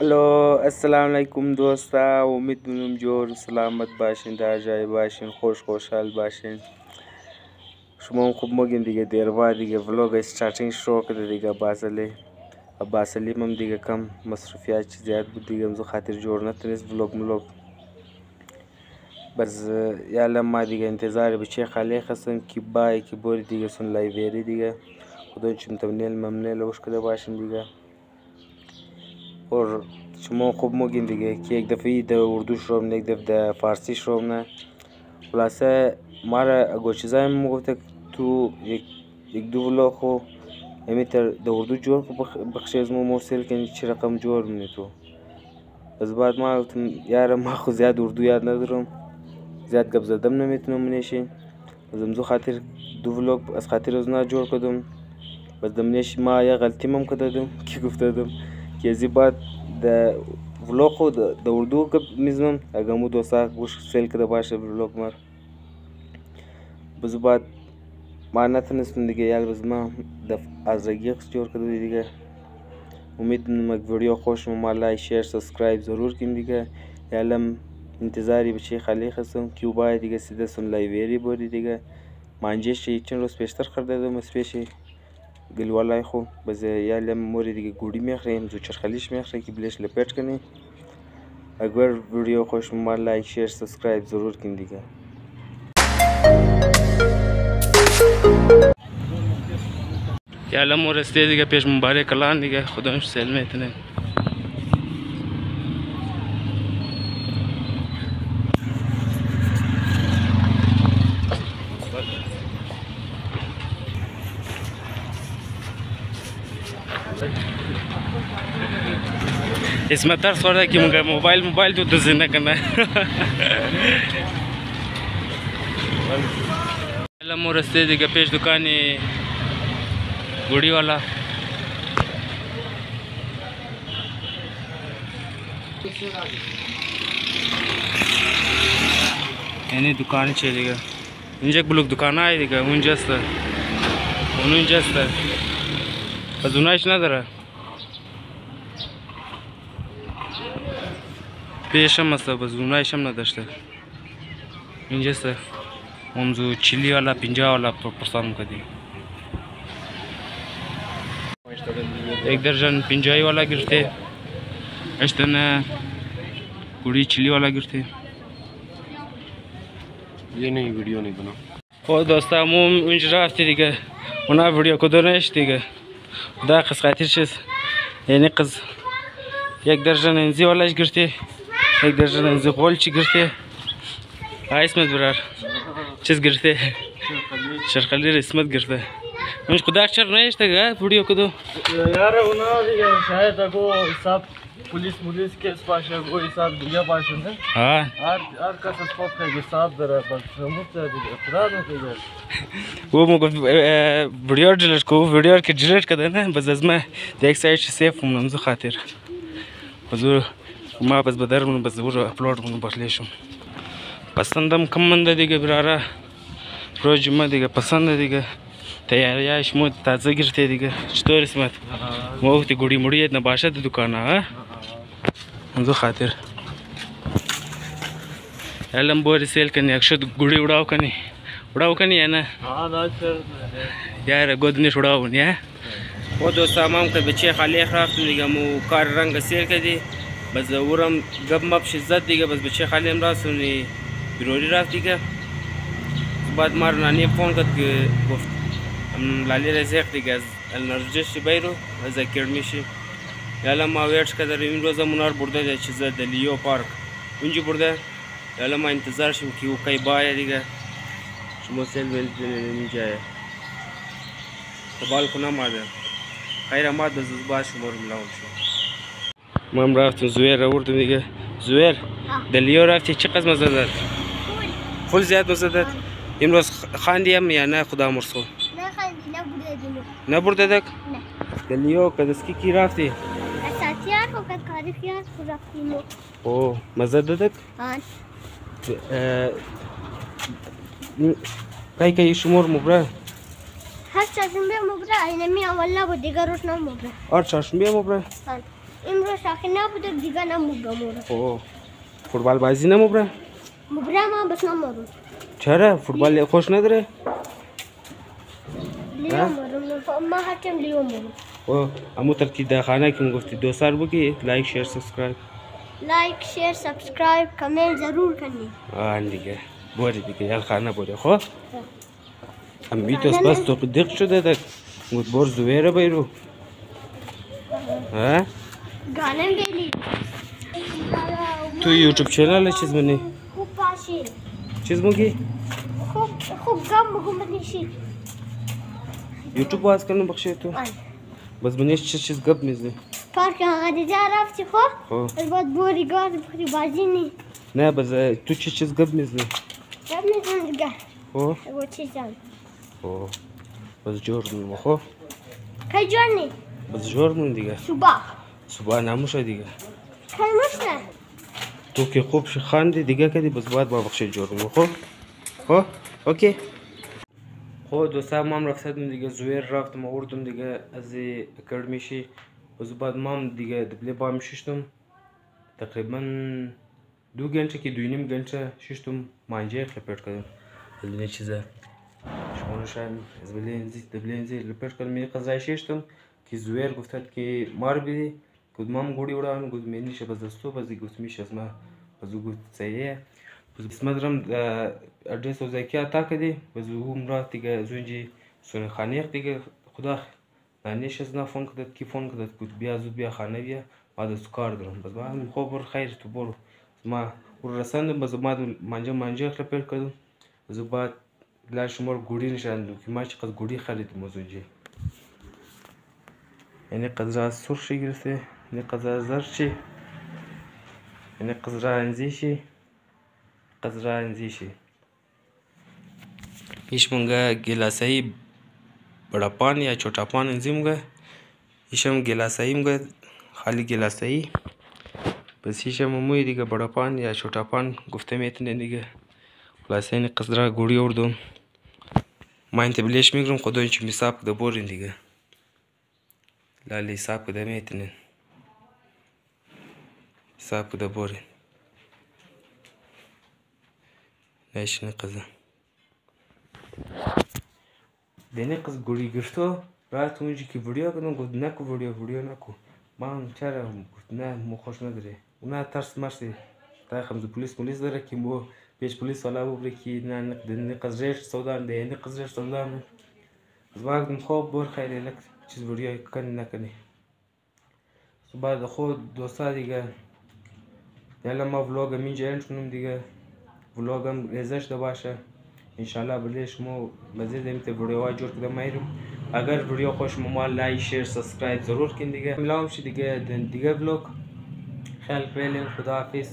ہلو السلام علیکم دوستا امید میدونم جور سلامت باشین در جای باشین خوش خوشحال باشین شما هم خوب مگین دیگه دیر بعد دیگه ولاگ استارتینگ شروع کرده دیگه باسلی باسلی هم دیگه کم مصرفیات چی زیاد بود دیگه مزو خاطر جور نتونست ولاگ ملاگ بس یالا ما دیگه انتظار به چه خالی خستم که بای که بوری دیگه سن لایویری دیگه خدای چیم تمنیل ممنیل وش کده باشین دیگه اور شما خوب میگین دیگه که یک دفعه در اردو شروع یک دفعه در فارسی شروع نه خلاصه مرا گوشیزای میگفته تو یک یک دو ولاغ خو امی تر در اردو جور خو بخشی از ما مرسل کنی چه رقم جور منی تو از بعد ما گفتم یاره ما خو زیاد اردو یاد ندارم زیاد گپ زدم نمیتونم منیشی از امزو خاطر دو ولاغ از خاطر از نه جور کدم بس دمنیش ما یا غلطیم هم کدادم کی گفته دم yazı-da doğurduğu agamı dosak bu selkede başa bir vlog var. Biz bat manatın üstündeki yer bizma da azragi istiyor kadar diye. Umid nimak video hoşuma like, share, subscribe zarur kim diye. Yalım انتظاری بچه خالی خستم کیوبای دیگه سیده سن لایوری بودی دیگه منجش چی چند روز پیشتر خورده دم از پیشه Gelivalayhu bize yerlem Muri'deki guri mehrim, Zuçerkaliş mehrim ki bileşle peçkeni. Eğer video hoşuma like, share, subscribe zorur kindiga. یا لمو رسته دیگه پیش مبارک الان دیگه خدا سلمتنه इसमें तरस हो रहा है कि मुझे mobile mobile जो तो जिंदा करना है लम्बो रस्ते जगह पेश दुकान है गुड़ी वाला यानी दुकान चलेगा उंजे बुलुक दुकान आहे का उंजे असतं म्हणून जे असतं अजून आहेच ना जरा 5 است به زونه شم نداشته اینجا است اونزو چلی والا 50 والا پرسان کردیم یک درجن پنجایی والا گرفته اشتن گوڑی چلی والا گرفته یه نهی ویڈیو نهی بنا خب دوستا همون اونجا رفتی دیگه اونا ویڈیو کدو نهش دیگه دا قص قطیر شد یعنی قص یک درجن انزی والاش گرفته Ekdercan'ın zı gol çıkırtı. İsmet birer. Çiz girdi. Şarkalı İsmet girdi. Müş kudak çar ne işte ya video kudu. Yar ona diye şayet ako hesap police police के पाशा को हिसाब दिया पाशा ने हां हर हर का सपोर्ट का हिसाब दरा बस मुझे अपराध हो गया वो मुझे वीडियो डिलीट को वीडियो के डिलीट कर देना बस इसमें देख साइड सेफ हम खातिर हुजूर Muhafız bedar bunu bazı vuru upload bunu başlayışım. Pasandam kamanda diye bir ara. Rojuma diye pasanda diye. تیاریاش مو تازه گرفته دیگه چطور اسمت ما وقتی گوڑی موڑی نه باشه د دکانه ها انزو خاطر علم بور سیل کنی اکشد گوڑی وڑاو کنی وڑاو کنی یا نه یار گودنش وڑاو نی ها و دوستا مام که بچه خالی خرافت دیگه مو کار رنگ سیل کدی Bazılarım gapmap şizzat diye baz bir şey halim rasuni birori rast diye. بعد مار نانی فون کرد که گفت لالی رزق دیگه از النرجش بیرو از اکیر میشه یالا ما ویرش کدر این روزا منار برده ده چیزا دلیو پارک اونجا برده یالا ما انتظار شم که او کئی بایا دیگه شما سیل ویل نیجایه تبال کنم آده خیر ما دزدباش مرم لاون شو من رفتم زویر را وردم دیگه زویر دلیا رفتی چه قسم مزه داد؟ فول زیاد مزه داد؟ امروز خاندیم یا نه خدا مرسو؟ نه خاندی نه بردیم نه برددک؟ نه دلیا کدسکی کی رفتی؟ اساتیار و خب، کد کاری خود رفتیم او مزه دادک؟ آن کای کای شمار مبره؟ هر بیا مبره اینمی اولا و دیگر روش نم مبره هر بیا مبره؟ آن امرو ساکنه بود دیگه نموبرا مورا اوه فوتبال بازی نموبرا مبرا ما بس نمورو چرا فوتبال خوش نداره لیو مورم ما هرچم لیو مورم او امو تر کی د خانه کې گفتی دو سر بگی لایک شیر سبسکرایب لایک شیر سبسکرایب کمنٹ ضرور کنی آن دیگه بوری دیگه یال خانه بوری خو امی تو بس تو دق شده دک گفت بر زویره بیرو ها गाणं गेली तू YouTube channel आहे चिजमनी खूप पाशील चिजमुगी खूप खूप गम घुमनीशी यूट्यूब आज करणं बक्षी येतो बस म्हणजे शिज गप मिजले फार का आधी जा राफ ची खो बहुत बोरी गाज बोरी बाजी नहीं नहीं बस तू शिज शिज गप मिजले गप मिजले गा हो वो चीज़ हो बस जोर में खो कहीं जोर नहीं बस जोर में दिगा सुबह صبح نموشه دیگه خاموش نه تو که خوب خندی دیگه کدی بس باید با بخش جور خب خب اوکی خب دوستا مام رفتم دیگه زویر رفتم آوردم دیگه از اکادمیشی از بعد مام دیگه دبلی بام ششتم تقریبا دو گنچه که دوی نیم گنچه ششتم مانجه خپرد کردم از بلی چیزه شما شاید از بلی انزی دبلی انزی لپرد کردم یه قضای ششتم که زویر گفتد که مار بیدی Kuzmam guri urağım, kuzmeni şabazası, bazı kuzmi şazma, bazı kuzseye. Bismazram adres o zeki ata kedi, bazı humra tiga zunji sonu khaniyek tiga خدا نانیش از نفون کدت کی فون کدت کد بیا زود بیا خانه بیا ما دست کار دارم بس ما هم خوب بر خیر تو برو ما ور رساندم بس ما منجا منجا خلا پیل کدم بس بعد لا شمار گوری نشاندم که ما چقدر گوری خریدم از اونجا یعنی قدر از سر شگرسه یعنی قزا زر شي یعنی قزرانزی شي قزرانزی شي هیڅ مونږه ګلاسای بڑاپان یا چوټاپان انزیمګه هیڅم ګلاسای مونږه خالی ګلاسای بس هیڅم مو دیګه بڑاپان یا چوټاپان گفته میتنه دیګه خلاصین قزرا ګوړی اوردم ما انت birleşmek için kodon için bir sapık da borun diye. Lale sapık da metin'in. Sapı da borin. Neşini kızı. Dene kız guri gürto. Rahat uncu ki vuruyor kadın gudna ku vuruyor vuruyor na ku. Man çara gudna mu hoş na dire. Una ters marsi. Ta hamzu polis polis dire ki bu peş polis wala bu ki na nak dene kız reş sodan dene kız reş sodan. Zvagdın hop bor hayrelek çiz vuruyor kan na kani. Sabah da خود دوستا دیگه Yalama vloga mince elçunum diye vlogam rezeş de başa. İnşallah birleş mu مزید دیم ته ویډیو جوړ کړم مېرم اگر ویډیو خوش مو مال لایک شیر سبسکرایب ضرور کړئ دیګه ملاوم شي دیګه د دیګه ویلوګ خیال پېلم خدا حافظ